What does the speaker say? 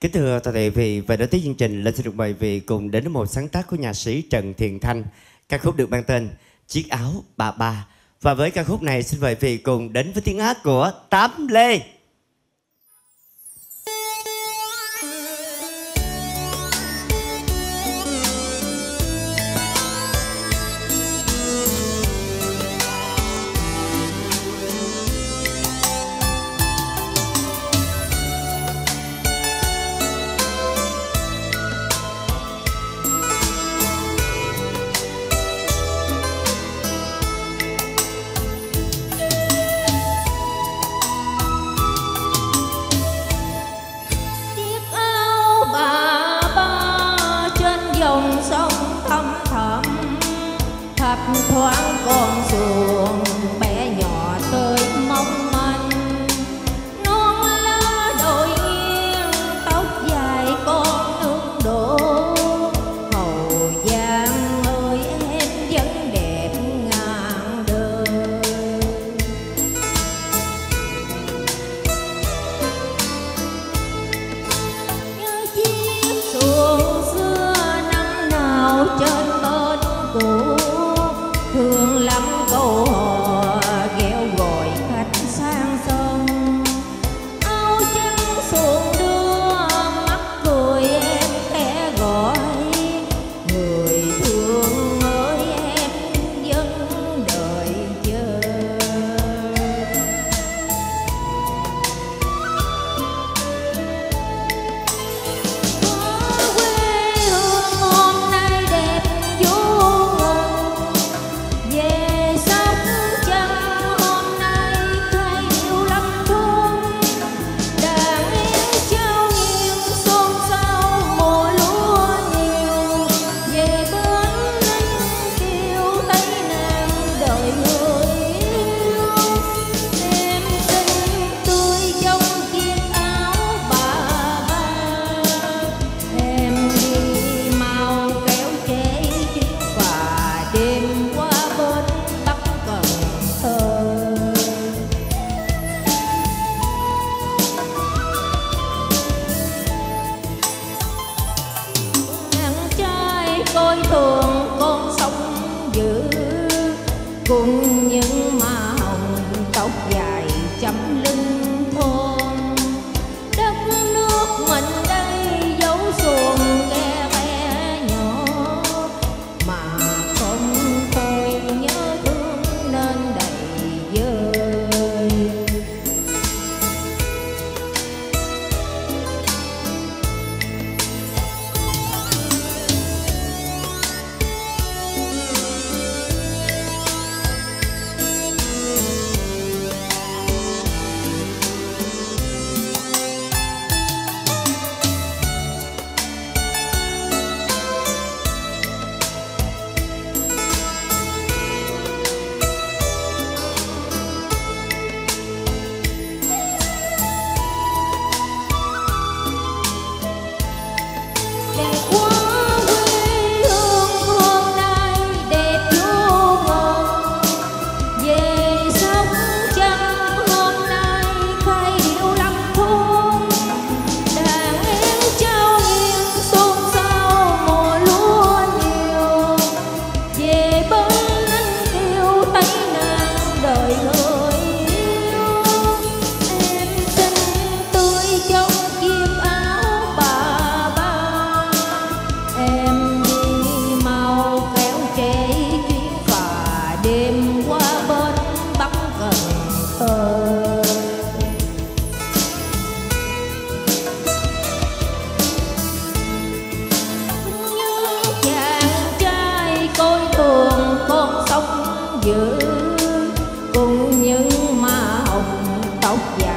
Kính thưa toàn thể vị, và đối tới chương trình lên xin được mời vị cùng đến với một sáng tác của nhạc sĩ Trần Thiện Thanh ca khúc được mang tên Chiếc áo bà ba và với ca khúc này, xin mời vị cùng đến với tiếng hát của Tám Lê. thoáng con xuồng bé nhỏ tới mong manh. Non lá đội yên, tóc dài con nước đổ Hầu giang ơi, em vẫn đẹp ngàn đời. Nhớ chiếc xuồng xưa năm nào trên sáu.